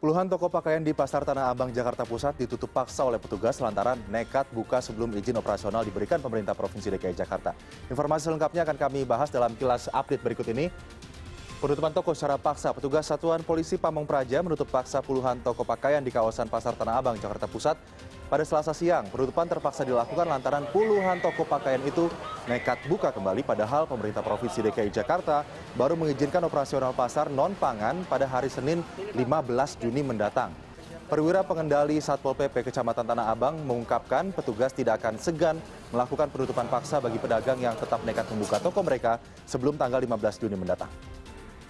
Puluhan toko pakaian di Pasar Tanah Abang, Jakarta Pusat ditutup paksa oleh petugas lantaran nekat buka sebelum izin operasional diberikan pemerintah Provinsi DKI Jakarta. Informasi selengkapnya akan kami bahas dalam kilas update berikut ini. Penutupan toko secara paksa, petugas Satuan Polisi Pamong Praja menutup paksa puluhan toko pakaian di kawasan Pasar Tanah Abang, Jakarta Pusat pada selasa siang. Penutupan terpaksa dilakukan lantaran puluhan toko pakaian itu nekat buka kembali padahal pemerintah Provinsi DKI Jakarta baru mengizinkan operasional pasar non-pangan pada hari Senin 15 Juni mendatang. Perwira pengendali Satpol PP Kecamatan Tanah Abang mengungkapkan petugas tidak akan segan melakukan penutupan paksa bagi pedagang yang tetap nekat membuka toko mereka sebelum tanggal 15 Juni mendatang.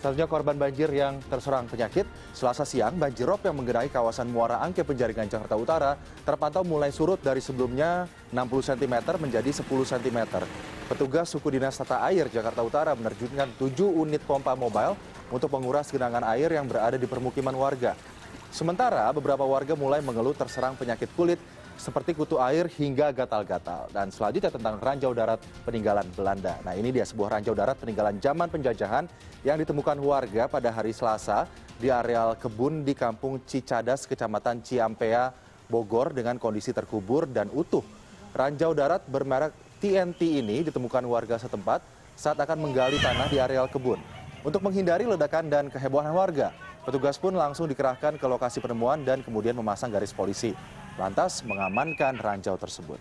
Selanjutnya korban banjir yang terserang penyakit, selasa siang banjir rob yang menggenai kawasan Muara Angke Penjaringan Jakarta Utara terpantau mulai surut dari sebelumnya 60 cm menjadi 10 cm. Petugas suku dinas tata air Jakarta Utara menerjunkan 7 unit pompa mobile untuk menguras genangan air yang berada di permukiman warga. Sementara beberapa warga mulai mengeluh terserang penyakit kulit seperti kutu air hingga gatal-gatal. Dan selanjutnya tentang ranjau darat peninggalan Belanda. Nah ini dia sebuah ranjau darat peninggalan zaman penjajahan yang ditemukan warga pada hari Selasa di areal kebun di kampung Cicadas, kecamatan Ciampea, Bogor dengan kondisi terkubur dan utuh. Ranjau darat bermerek TNT ini ditemukan warga setempat saat akan menggali tanah di areal kebun. Untuk menghindari ledakan dan kehebohan warga, petugas pun langsung dikerahkan ke lokasi penemuan dan kemudian memasang garis polisi lantas mengamankan ranjau tersebut.